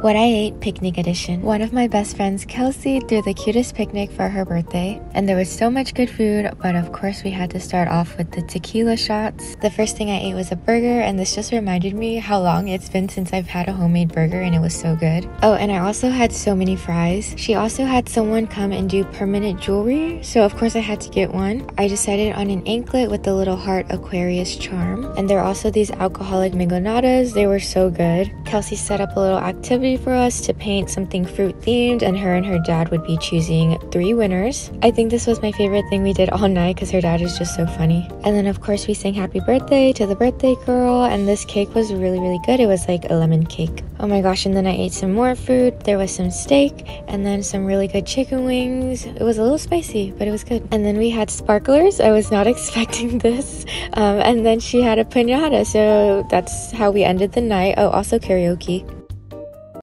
What I Ate Picnic Edition. One of my best friends, Kelsey, threw the cutest picnic for her birthday, and there was so much good food, but of course, we had to start off with the tequila shots. The first thing I ate was a burger, and this just reminded me how long it's been since I've had a homemade burger, and it was so good. Oh, and I also had so many fries. She also had someone come and do permanent jewelry, so of course, I had to get one. I decided on an anklet with the little heart Aquarius charm, and there are also these alcoholic mangonadas. They were so good. Kelsey set up a little activity for us to paint something fruit themed, and her and her dad would be choosing three winners. I think this was my favorite thing we did all night because her dad is just so funny. And then, of course, we sang happy birthday to the birthday girl, and this cake was really, really good. It was like a lemon cake. Oh my gosh, and then I ate some more food. There was some steak and then some really good chicken wings. It was a little spicy, but it was good. And then we had sparklers. I was not expecting this. Um, and then she had a pinata, so that's how we ended the night. Oh, also karaoke.